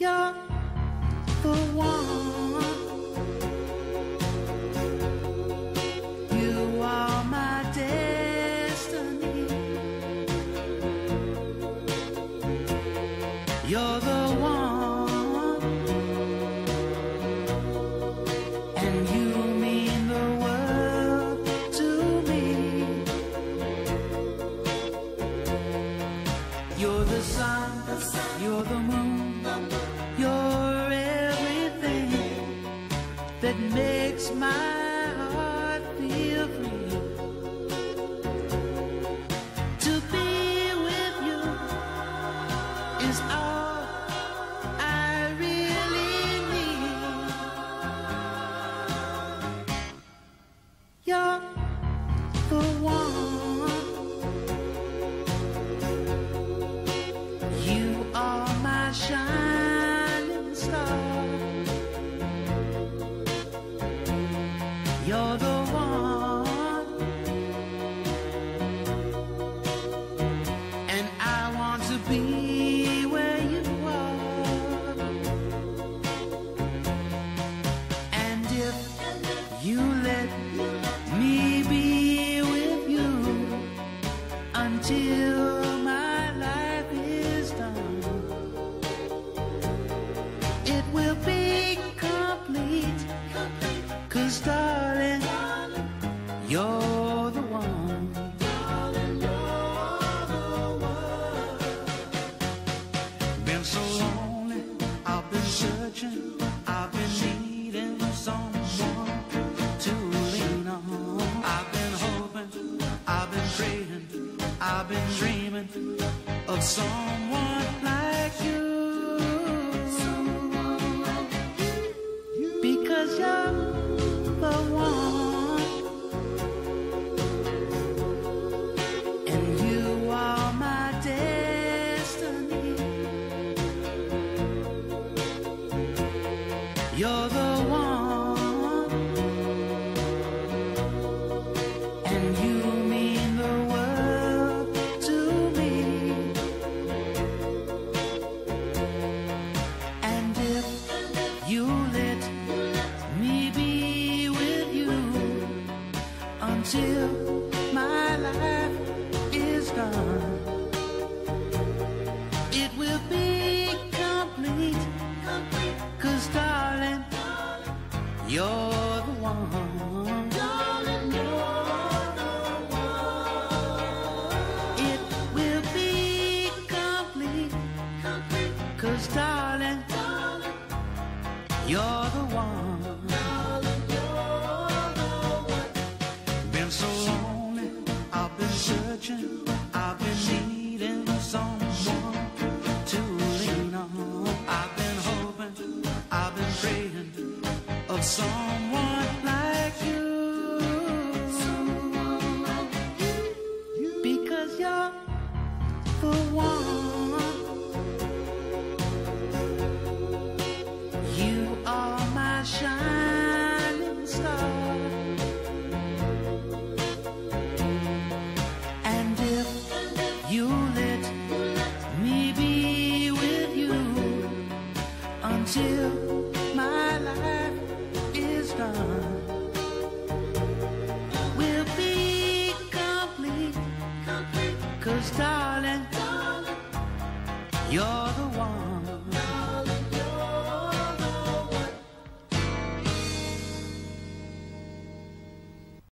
You're the one. You are my destiny. You're the one. And you mean the world to me. You're the sun, you're the moon, that makes my You're the one. And I want to be where you are. And if you let me be with you until dreaming of someone like you. Because you're the one, and you are my destiny. You're the until my life is done, it will be complete. Cause darling, you're the one. It will be complete. Cause darling, you're the one. Searching, I've been needing someone to lean on. I've been hoping, I've been praying of someone Cause darling, you're the